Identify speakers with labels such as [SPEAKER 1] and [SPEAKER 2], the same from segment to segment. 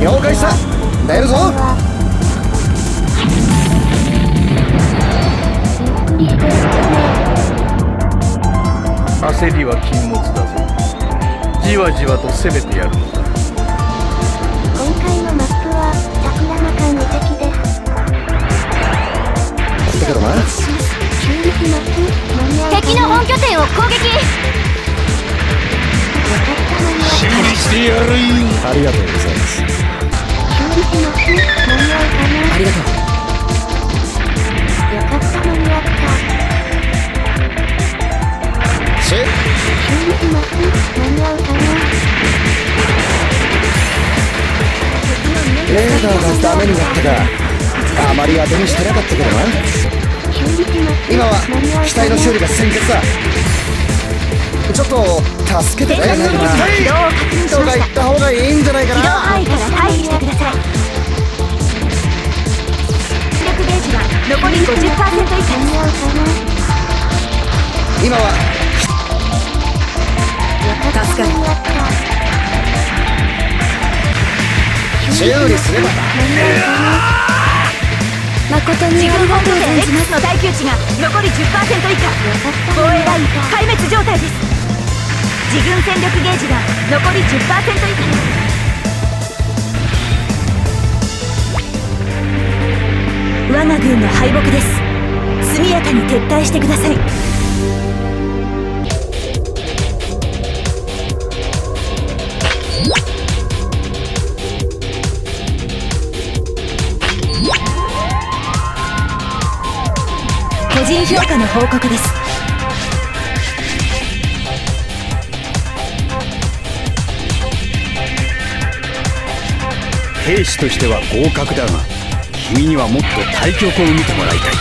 [SPEAKER 1] 了解した。出るぞ。
[SPEAKER 2] 焦りは禁物だぞ。じわじわと攻めてやるのだ。
[SPEAKER 3] 今回のマップは桜間間無敵で。す
[SPEAKER 1] だけどな。
[SPEAKER 4] 敵の本拠点を攻撃
[SPEAKER 3] った間に
[SPEAKER 2] してやる
[SPEAKER 1] ありがとうございます。
[SPEAKER 3] 修理します間に合うかな
[SPEAKER 1] ありがとう
[SPEAKER 3] よかった間に合った
[SPEAKER 1] し
[SPEAKER 3] 修理します間に合うかな
[SPEAKER 1] レーダーがダメになったかあまり当てにしてなかったけどな。今は機体の修理が先決だ。ちょっと助けてくれないかな
[SPEAKER 4] 軌道を確認し
[SPEAKER 1] とか
[SPEAKER 4] ました
[SPEAKER 1] 言った方がいいんじゃないか
[SPEAKER 4] 軌道
[SPEAKER 1] な
[SPEAKER 4] 範囲から。退避してください出力ゲージは残り50%以下
[SPEAKER 1] 今は。
[SPEAKER 3] よかった間に合った
[SPEAKER 1] 修理すれば
[SPEAKER 3] な
[SPEAKER 4] 誠にありがとうございます X の耐久値が残り10%以下。防衛ライン壊滅状態です。自軍戦力ゲージが残り10%以下。です我が軍の敗北です。速やかに撤退してください。個人評価の報告です。
[SPEAKER 5] 兵士としては合格だが君にはもっと対局を見てもらいたい。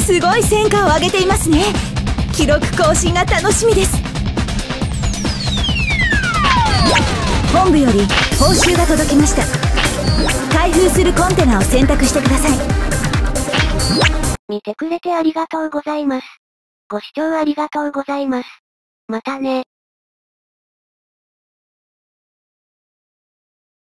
[SPEAKER 4] すごい戦果を上げていますね。記録更新が楽しみです。本部より報酬が届きました開封するコンテナを選択してください
[SPEAKER 3] 見てくれてありがとうございます。ご視聴ありがとうございます。またね。